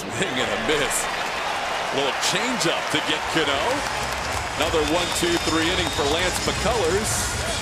Swing and a miss. A Little changeup to get Cano. Another one, two, three inning for Lance McCullers.